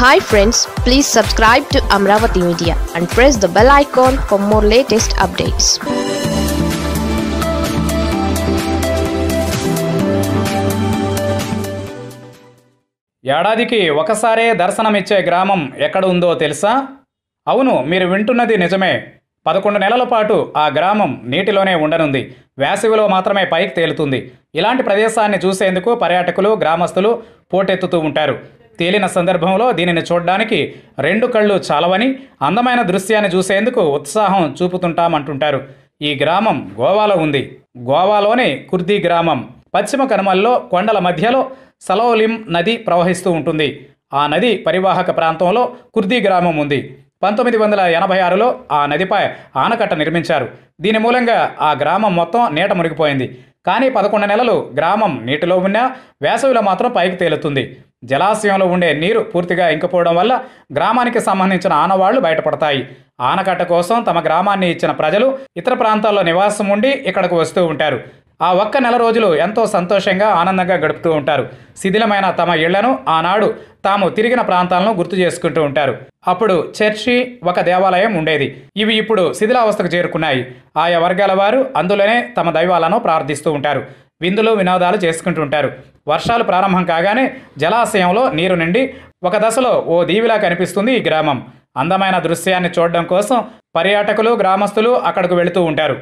Hi friends please subscribe to Amaravati media and press the bell icon for more latest updates ఏడాదికి ఒకసారే దర్శనమిచ్చే గ్రామం ఎక్కడ ఉందో తెలుసా? అవును మీరు వింటున్నది నిజమే. పదకొండు నెలల పాటు ఆ గ్రామం నీటిలోనే ఉండనుంది. వేసవిలో మాత్రమే పైకి తేలుతుంది. ఇలాంటి ప్రదేశాన్ని చూసేందుకు పర్యాటకులు గ్రామస్తులు పోటెత్తుతూ ఉంటారు. తేలిన సందర్భంలో దీనిని చూడడానికి రెండు కళ్ళు చాలవని అందమైన దృశ్యాన్ని చూసేందుకు ఉత్సాహం చూపుతుంటామంటుంటారు. ఈ గ్రామం గోవాలో ఉంది. గోవాలోని కుర్దీ గ్రామం. పశ్చిమ కనుమల్లో కొండల మధ్యలో సలోలిం నది ప్రవహిస్తూ ఉంటుంది. ఆ నది పరివాహక ప్రాంతంలో కుర్దీ గ్రామం ఉంది. పంతొమ్మిది వందల ఎనభై ఆరులో ఆ నదిపై ఆనకట్ట నిర్మించారు. దీని మూలంగా ఆ గ్రామం మొత్తం నీట మునిగిపోయింది. కానీ పదకొండు నెలలు గ్రామం నీటిలో ఉన్నా వేసవిలో మాత్రం పైకి తేలుతుంది. జలాశయంలో ఉండే నీరు పూర్తిగా ఇంకిపోవడం వల్ల గ్రామానికి సంబంధించిన ఆనవాళ్ళు బయటపడతాయి. ఆనకట్ట కోసం తమ గ్రామాన్ని ఇచ్చిన ప్రజలు ఇతర ప్రాంతాల్లో నివాసం ఉండి ఇక్కడకు వస్తూ ఉంటారు. ఆ ఒక్క నెల రోజులు ఎంతో సంతోషంగా ఆనందంగా గడుపుతూ ఉంటారు. శిథిలమైన తమ ఇళ్ళను ఆనాడు తాము తిరిగిన ప్రాంతాలను గుర్తు చేసుకుంటూ ఉంటారు. అప్పుడు చర్చి ఒక దేవాలయం ఉండేది. ఇవి ఇప్పుడు శిథిలావస్థకు చేరుకున్నాయి. ఆయా వర్గాల వారు అందులోనే తమ దైవాలను ప్రార్థిస్తూ ఉంటారు. విందులు వినోదాలు చేసుకుంటూ ఉంటారు. వర్షాలు ప్రారంభం కాగానే జలాశయంలో నీరు నిండి ఒక దశలో ఓ దీవిలా కనిపిస్తుంది ఈ గ్రామం. అందమైన దృశ్యాన్ని చూడడం కోసం పర్యాటకులు గ్రామస్తులు అక్కడకు వెళుతూ ఉంటారు.